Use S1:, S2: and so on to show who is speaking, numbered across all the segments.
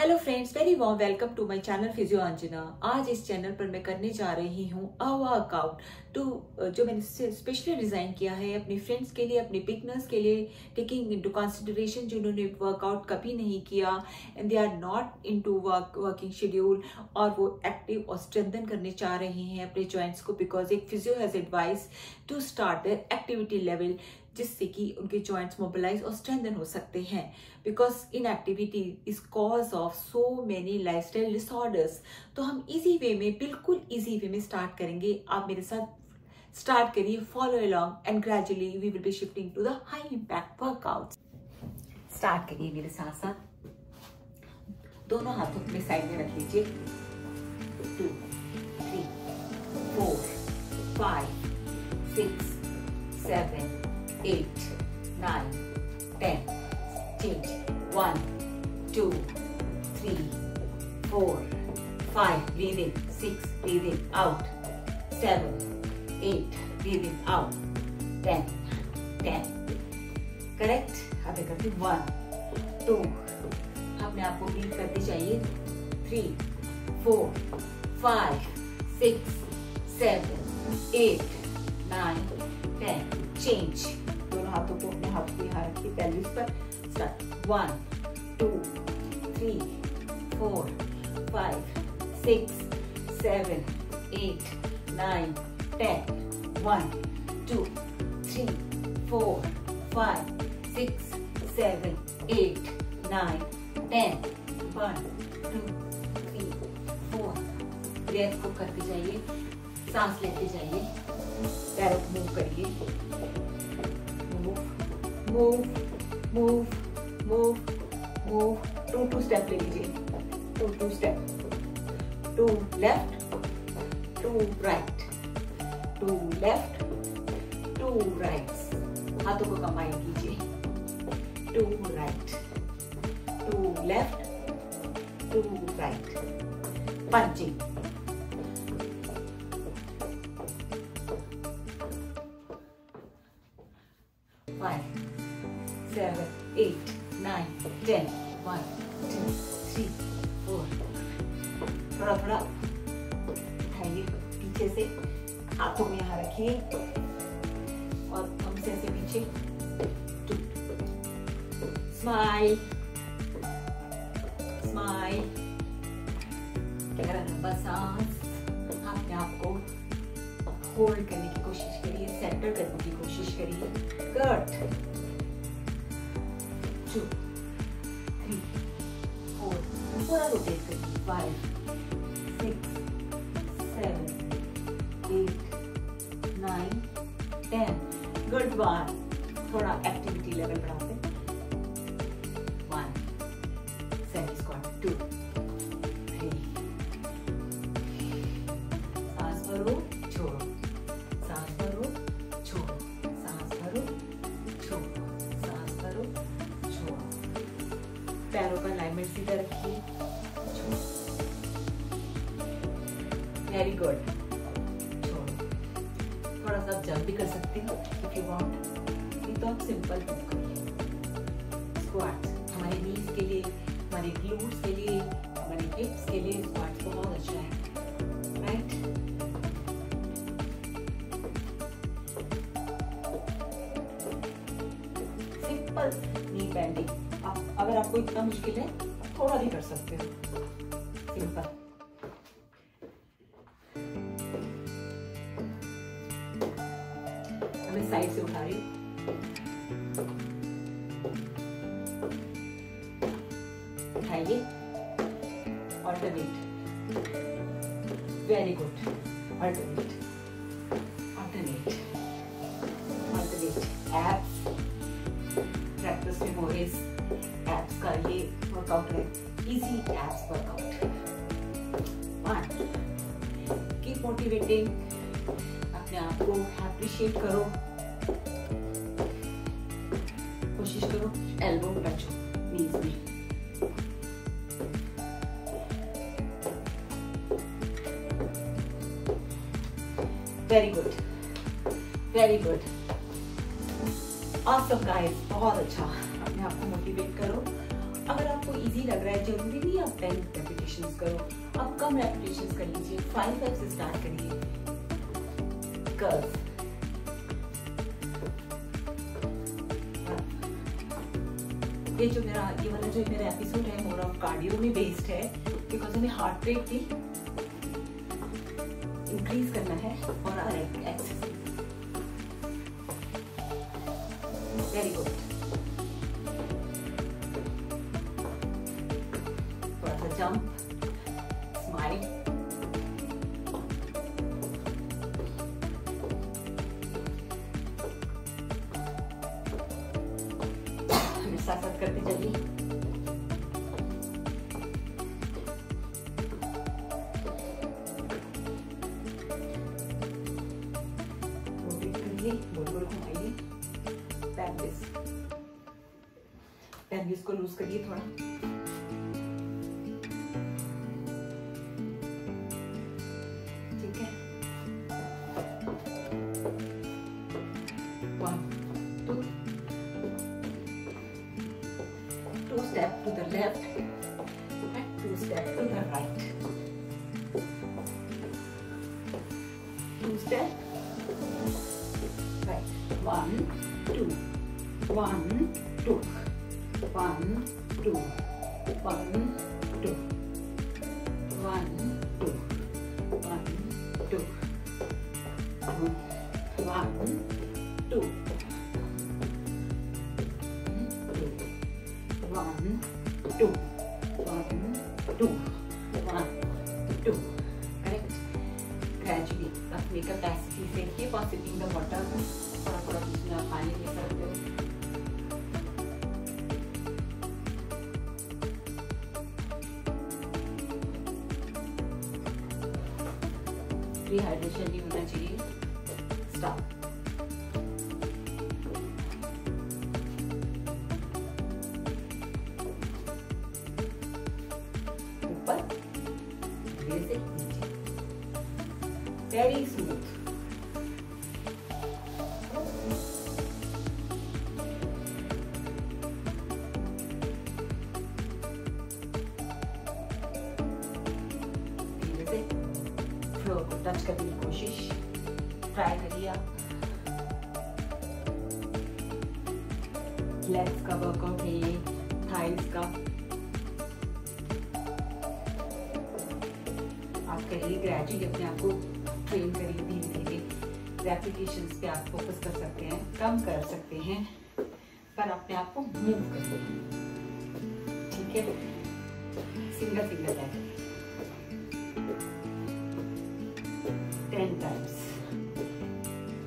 S1: Hello friends very warm welcome to my channel physio Anjana आज इस channel पर मैं करने जा रही हूँ अ वर्कआउट टू जो मैंने स्पेशली डिज़ाइन किया है, अपने फ्रेंड्स के लिए, अपने बिगनर्स के लिए टेकिंग इनटू कंसिडरेशन जिन्होंने वर्कआउट कभी नहीं किया and they are not into work working schedule और वो एक्टिव और स्ट्रेंथन करने चाह रहे हैं अपने जॉइंट्स को बिकॉज़ एक physio has advice to start the activity level जिससे कि उनके जॉइंट्स मोबिलाइज और स्ट्रेंथन हो सकते हैं। Because in activity is cause of so many lifestyle disorders तो हम इजी वे में, बिल्कुल इजी वे में स्टार्ट करेंगे। आप मेरे साथ स्टार्ट करिए follow along and gradually we will be shifting to the high impact workout start करिए मेरे साथ साथ। दोनों हाथों अपने साइड में रख लीजिए। Two three four five six seven eight, nine, ten. Change. One, two, three, four, five. Breathe in. Six. Breathe in. Out. Seven, eight. Breathe in. Out. Ten. Ten. Correct अब करते वन टू अपने आप को breathe करते चाहिए three four five six seven eight nine ten change पर start one two three four five six seven eight nine ten one two three four five six seven eight nine ten one two three four breath को करते जाइए, सांस लेते जाइए, पैरों move करिए। Move move move move move two two step ले लीजिए two two step to left to right to left to right हाथों को कंबाइन कीजिए। To right to left to right punching पूरा रोटेट करिए five six seven eight nine ten good बार थोड़ा activity level बढ़ाते सकते हो सिंपल मैं साइड से उठा रही उठाइए। Alternate very good alternate alternate alternate abs practice में मोरेस एप्स का ये वर्कआउट है। Easy abs workout one keep motivating अपने आप को अप्रिशिएट करो. कोशिश करो एल्बो टच हो में very good very good awesome guys बहुत अच्छा. इजी लग रहा है, ज़रूरी नहीं आप टेन रेपिटेशन करो। आप कम रेपिटेशन कर लीजिए फाइव फाइव से स्टार्ट करिए ये जो मेरा, ये वाला जो मेरा एपिसोड है मोर ऑफ़ कार्डियो में बेस्ड है बिकॉज़ हमें हार्ट रेट भी इंक्रीज करना है और our exercise very good to the left. And two steps to the right. Two steps, right. One, two, one, two, one, two, one, dehydration नहीं होना चाहिए। स्टॉप बैठ ten times.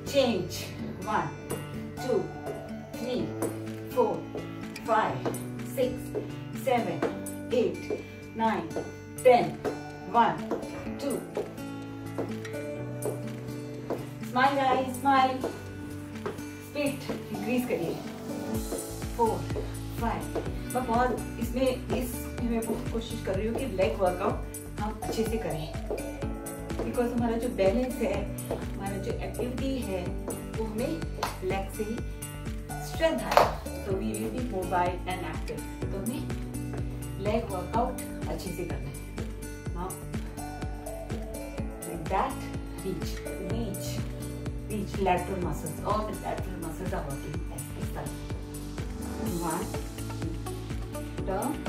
S1: Change. One, two, three, four, five, six, seven, eight, nine, ten. One, two. Smile guys, smile. Speed increase करिए. Four, five. मैं बहुत इसमें इस मैं बहुत कोशिश कर रही हूँ कि लेग वर्कआउट हम अच्छे से करें। बिकॉज़ हमारा जो बैलेंस है, हमारा जो एक्टिविटी है, वो हमें लेग से ही स्ट्रेंथ आए। तो we will be mobile and active तो हमें लेग वर्कआउट अच्छे से करना है। Like that, reach reach reach lateral muscles. All the lateral muscles are working as this one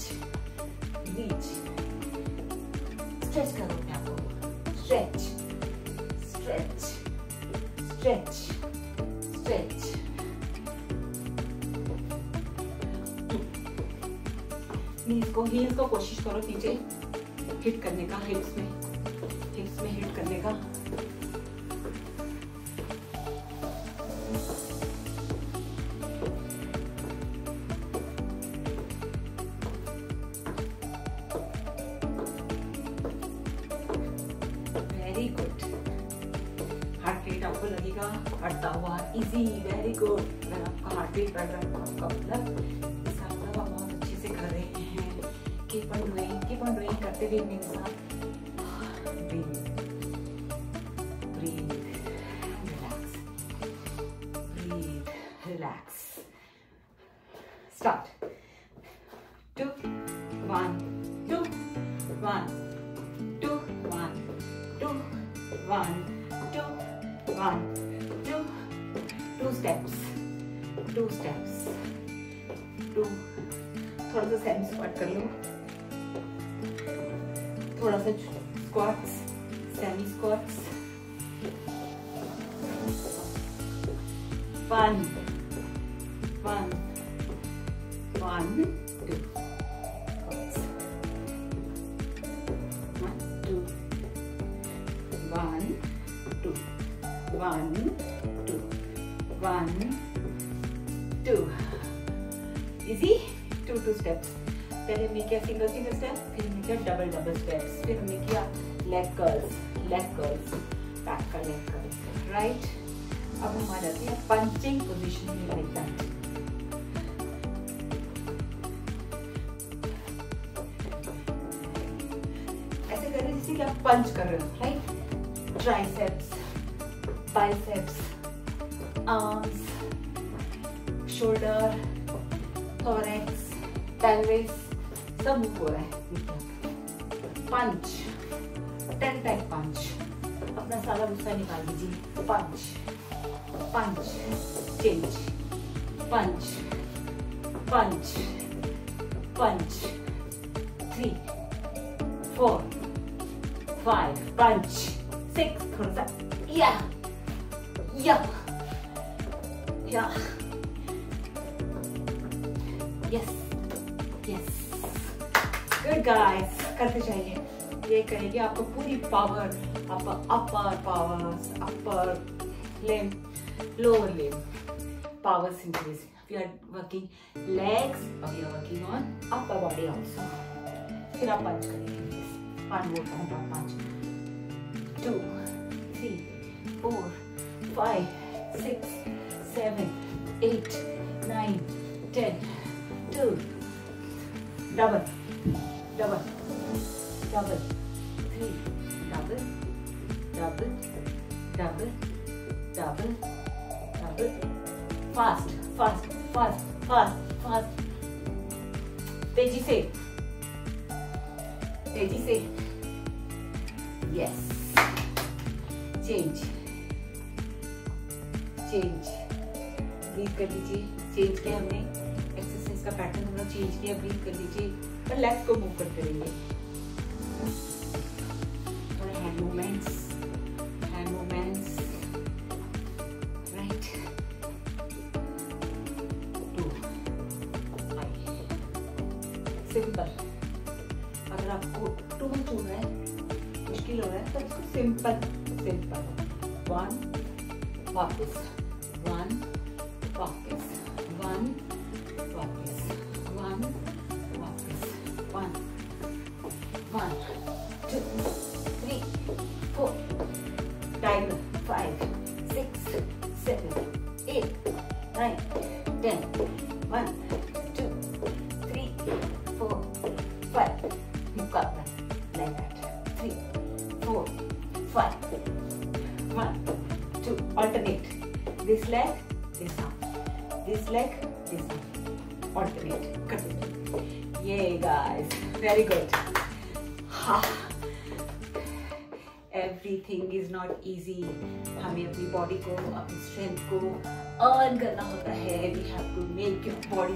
S1: reach reach. Stretch करो अपने आप. Stretch, stretch, stretch, stretch. Knees को हील्स को कोशिश करो नीचे हिट करने का हिप्स में two one two one two one two one two one two two steps two steps two थोड़ा सा सेमी स्क्वाट कर लो थोड़ा सा squats semi squats one one one one, two. One, two. Easy? Two two steps. पहले हमने किया single single step फिर हमने किया डबल डबल स्टेप्स फिर हमने किया leg curls leg curls back का लेग कर्ल्स राइट अब हम आ जाते हैं पंचिंग पोजीशन में लाइक दैट ऐसे कर जैसे कि आप पंच कर रहे हो right triceps biceps arms shoulder thorax, pelvis, सब मूव हो रहा। है पंच टेन टाइप पंच अपना सारा गुस्सा निकाल दीजिए। Punch punch change punch punch punch three four five punch six थोड़ा सा। या या या यस यस गुड गाइस करते जाइए ये करेंगे आपको पूरी पावर आपका upper powers upper limb lower limb powers increase we are working legs or we are working on upper body also. फिर आप पंच करेंगे। One more count of punch two three four five six seven eight nine ten two, double, double, double, three, double, double, double, double, double, fast, fast, fast, fast, fast, तेजी से तेजी से yes change change breathe कर लीजिए change किया हमने exercise का pattern हम लोग चेंज किया ब्रीथ कर लीजिए और लेग्स को मूव करते रहिए। सिंपल अगर आपको टू हो रहा है, मुश्किल हो रहा है तो सिंपल सिंपल वन वापस. one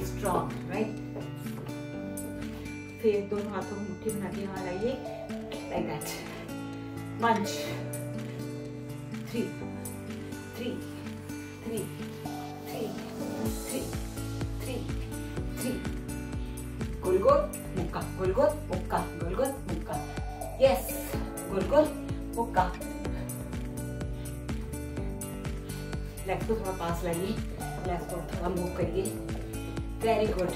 S1: स्ट्रांग राइट फिर दोनों हाथों को मुट्ठी बना के यहाँ लाइए like that punch three three three three three three three गोल गोल, मुक्का, गोल गोल, मुक्का, गोल गोल, मुक्का. यस गोल गोल, मुक्का. लेफ़्ट को थोड़ा पास लाइए लेफ़्ट को थोड़ा मूव करिए. वेरी गुड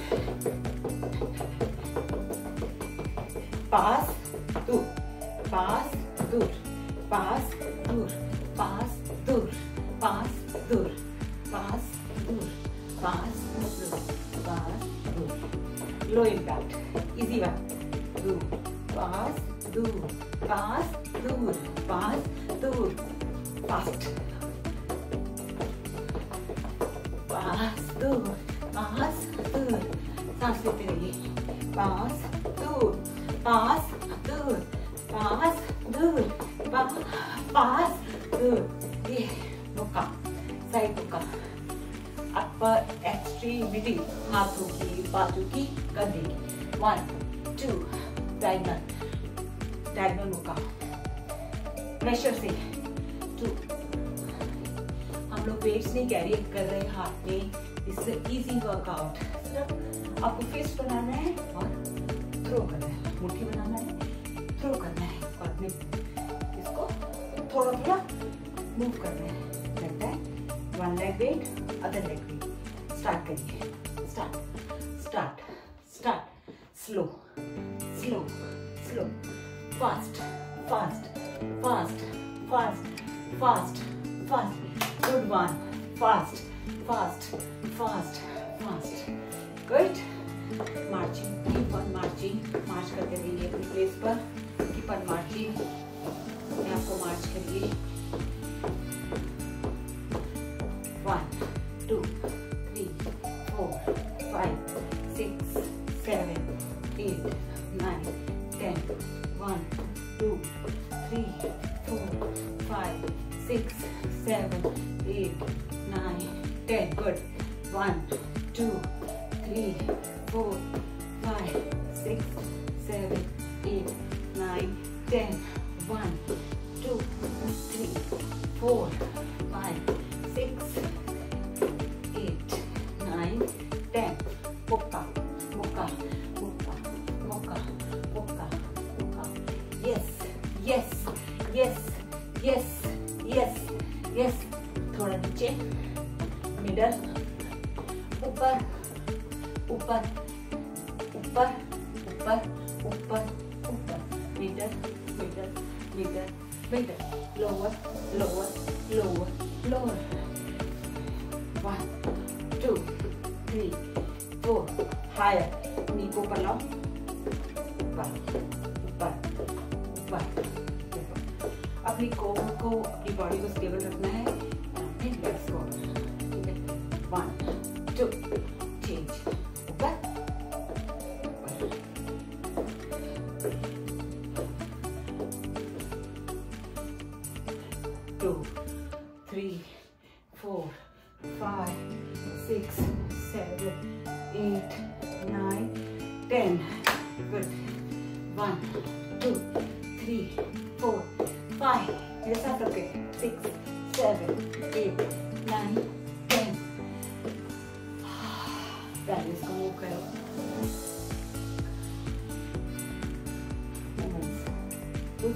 S1: पास दूर पास दूर पास दूर पास दूर पास दूर पास दूर पास दूर पास दूर लो इम्पैक्ट इजी वन दूर पास दूर पास दूर पास दूर फास्ट लेते रहिए पास दूर पास दूर पास दूर पास दूर ये मुक्का साइड मुक्का अपर एक्सट्रीमिटी हाथों की बाजू की कंधे की वन टू डायगनल डायगनल मुक्का प्रेशर से. टू हम लोग वेट्स नहीं कैरी कर रहे हाथ में. इससे इजी वर्कआउट सिर्फ़ आपको फिस्ट बनाना है और थ्रो करना है, मुट्ठी बनाना है थ्रो करना है और अपने इसको थोड़ा थोड़ा मूव करना है। लगता है one leg weight other leg weight start करिए। Start start start slow slow slow fast fast fast fast fast fast good one fast fast fast fast good marching की मार्चिंग मार्च करके देंगे अपनी प्लेस पर कि ऑन मार्चिंग मैं आपको मार्च करिए। ऊपर ऊपर ऊपर ऊपर middle middle middle middle lower lower lower lower one two three four higher knee को ऊपर लाओ ऊपर ऊपर ऊपर अपनी कोमर को अपनी बॉडी को स्टेबल रखना है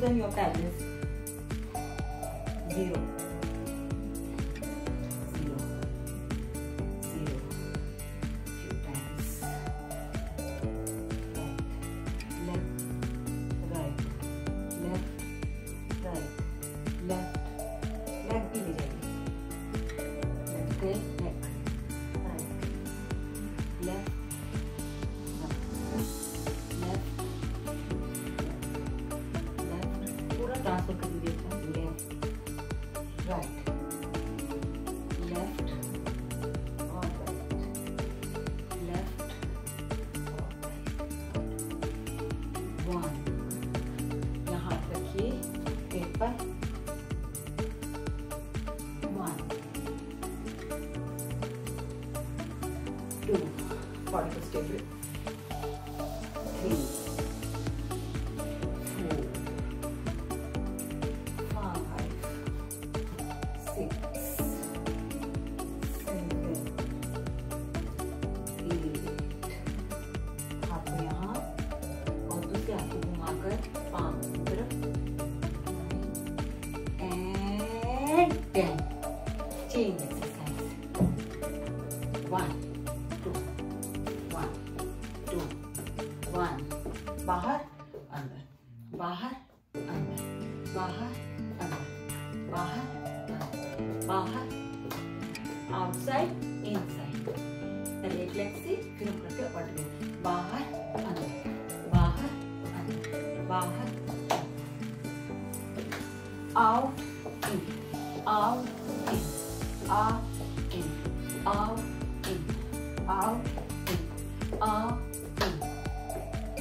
S1: chosen your balance 0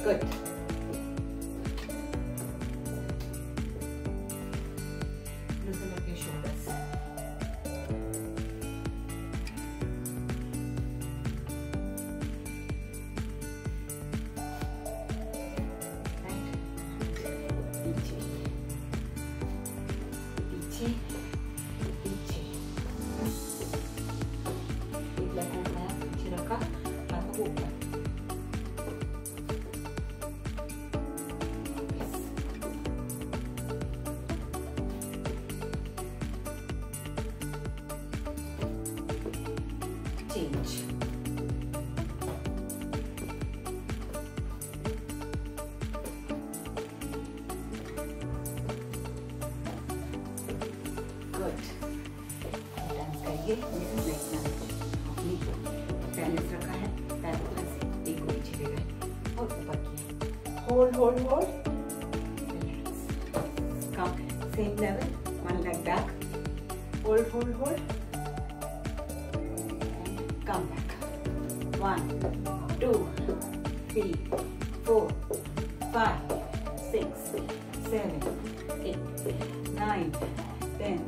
S1: Good. Hold hold hold come same level one leg back hold hold hold come back. One, two, three, four, five, six, seven, eight, nine, ten.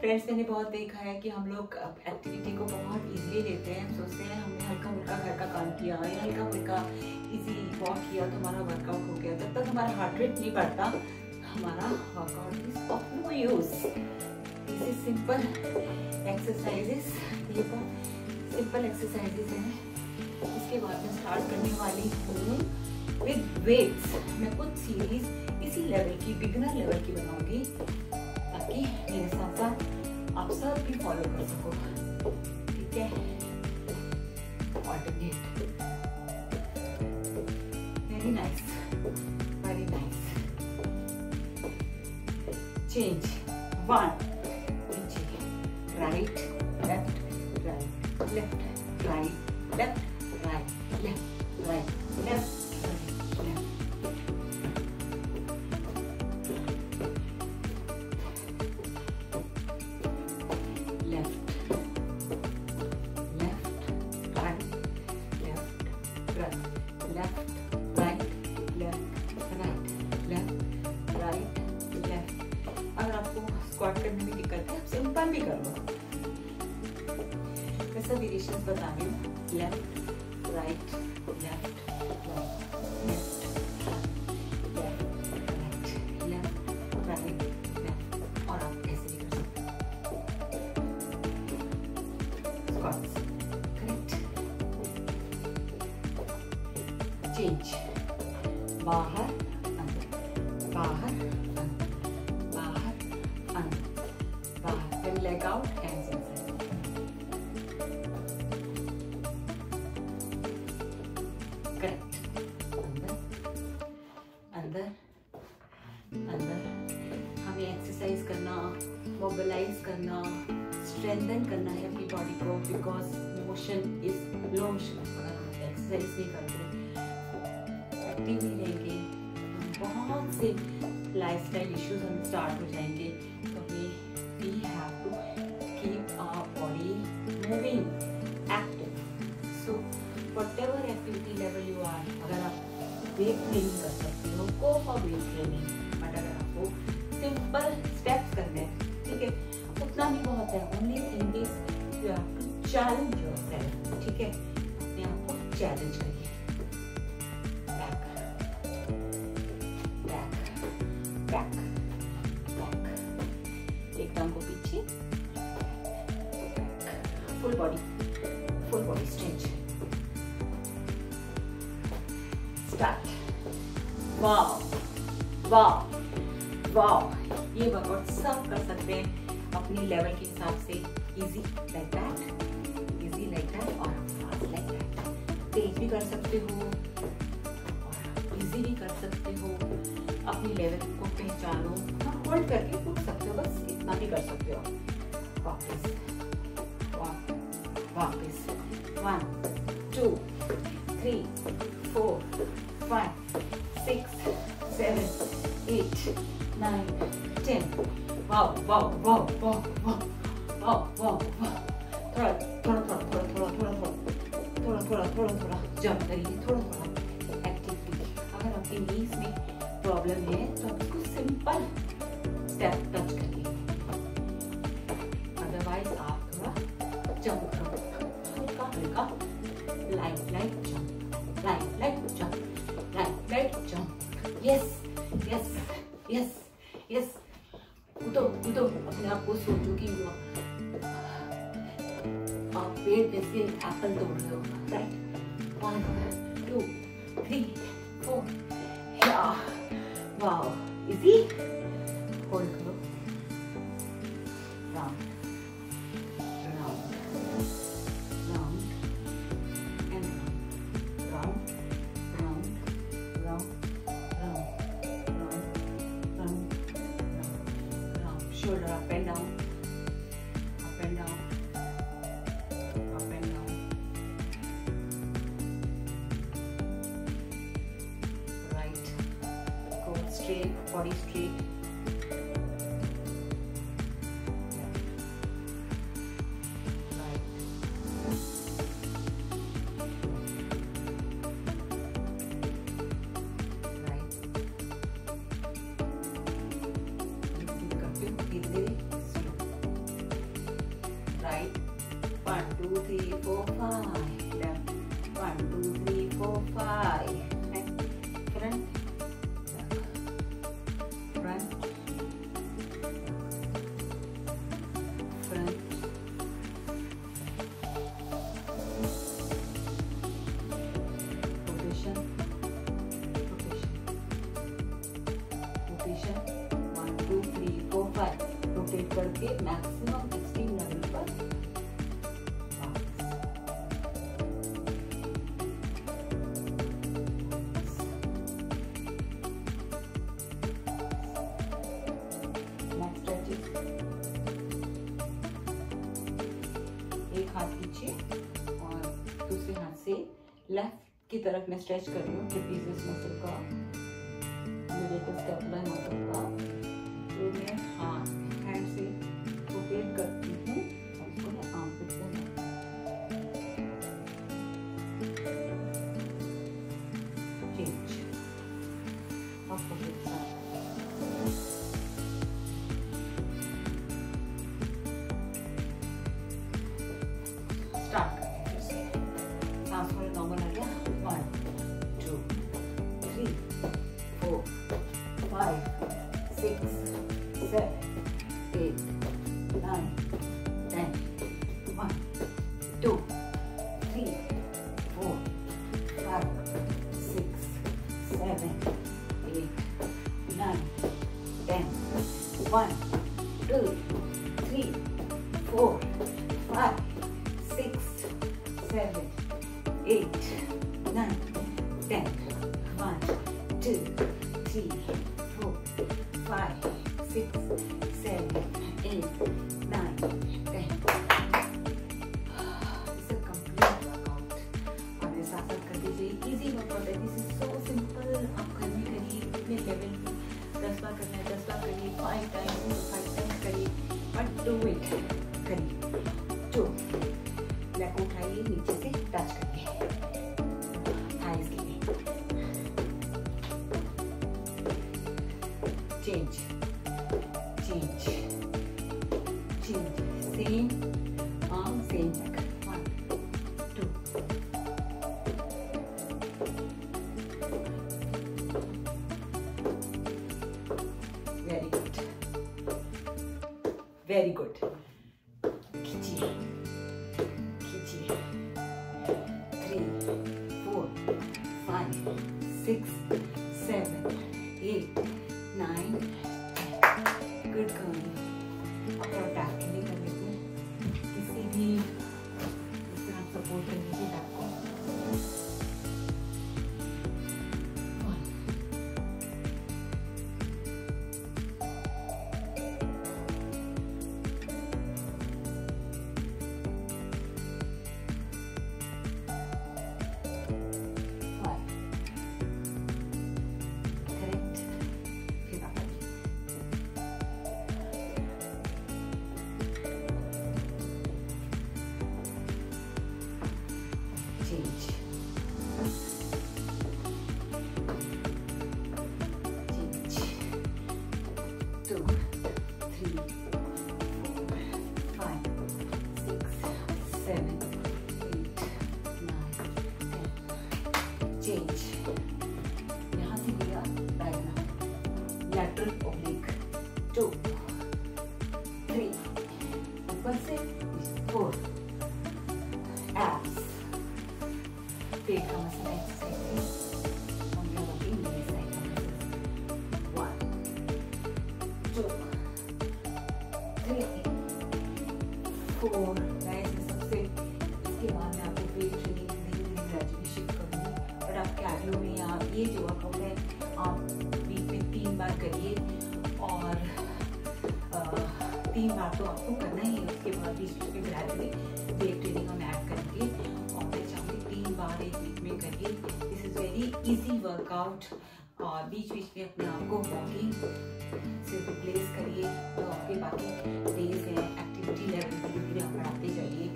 S1: Friends मैंने बहुत देखा है कि हम लोग एक्टिविटी को बहुत इजीली लेते हैं सोचते हैं हमने हल्का फुल्का घर का काम किया या हल्का फुल्का इजी वॉक किया तो हमारा वर्कआउट हो गया जब तक हमारा हार्ट रेट नहीं बढ़ता हमारा workout is of no use this is simple exercises ये तो सिंपल एक्सरसाइजेस हैं इसके बाद मैं स्टार्ट करने वाली हूँ विद वेट्स मैं कुछ सीरीज़ इसी लेवल की बिगनर लेवल की बनाऊँगी ताकि मेरे साथ साथ आप सब भी फॉलो कर सको ठीक है Very nice. Very nice. Change. One. Change. Right, left, right, left, right, left. Change बाहर अंदर बाहर बाहर बाहर हमें एक्सरसाइज करना मोबिलाइज करना स्ट्रेंथन करना है अपनी बॉडी को because motion is low motion अगर हम एक्सरसाइज नहीं करते स्टार्ट हो जाएँगे तो we have to keep our body moving active so whatever activity level you are अगर आप वेट ट्रेनिंग कर सकते हो go for weight training but अगर आपको सिंपल स्टेप्स करने हैं, ठीक है, उतना भी बहुत है only thing is you have to challenge yourself ठीक है? अपने आप को चैलेंज करिए। स्टार्ट वाओ वाओ वाओ ये वर्कआउट सब कर सकते हैं। अपनी लेवल के हिसाब से easy like that easy like that और फास्ट लाइक दैट तेज भी कर सकते हो और इजी भी कर सकते हो। अपनी लेवल को पहचानो। हाँ होल्ड करके उठ सकते हो, बस इतना भी कर सकते हो। वापस वापस one five, six, seven, eight, nine, ten. Wow, wow, wow, wow, wow, wow, wow, wow. थोड़ा थोड़ा थोड़ा थोड़ा थोड़ा थोड़ा थोड़ा थोड़ा थोड़ा थोड़ा थोड़ा जंप करिए थोड़ा थोड़ा एक्टिवली अगर आपके नीज में प्रॉब्लम है तो आपको इसको सिंपल स्टेप टच करिए 奋斗的个。straight, body straight तरफ़ मैं स्ट्रेच कर रही हूँ मसल का। मेरे को मसल मतलब का। one. very good. Is workout और बीच बीच में अपने आप को वॉकिंग से रिप्लेस करिए तो आपके बाकी डेज़ हैं एक्टिविटी लेवल धीरे धीरे आप बढ़ाते जाइए,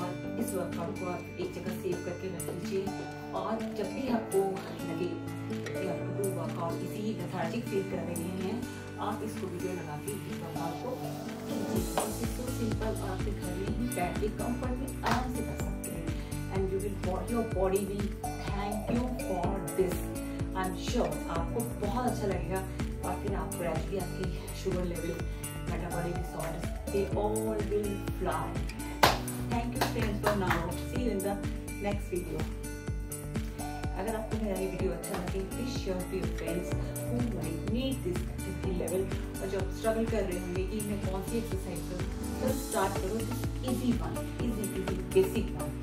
S1: और इस वर्कआउट को आप एक जगह सेव करके रख लीजिए, और जब भी आपको लगे कि आपको वर्कआउट किसी लेथार्जिक फील कर रहे हैं, आप इसको वीडियो लगा के इस वर्कआउट को तो सिंपल और आपके घर में ही बैठ के कंफर्ट में आराम से कर सकते हैं। And you will your body thank you for this I am sure आपको बहुत अच्छा लगेगा। और फिर आप ग्रेजुअली आपकी sugar level metabolic disorders they all will fly thank you friends for now see in the next video अगर आपको मेरा ये वीडियो अच्छा लगे please share to your friends who might need this activity level और जो struggle कर रहे होंगे, कि मैं कौन सी एक्सरसाइज करूँ तो स्टार्ट करो। Easy one easy easy basic one